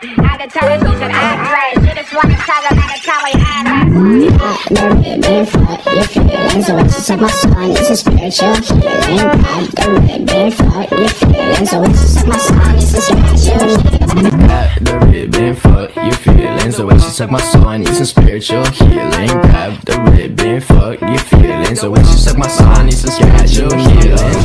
I can tell her she's an actress. You just wanna tell her act. The ribbon fuck your feelings The way she suck my son It's a spiritual healing Grab the ribbon fuck your feelings The way she suck my son It's a spiritual healing Grab the ribbon, fuck your feelings. The way she suck my soul, I need some spiritual healing. Grab the ribbon, fuck your feelings. The way she suck my soul, I need some spiritual healing.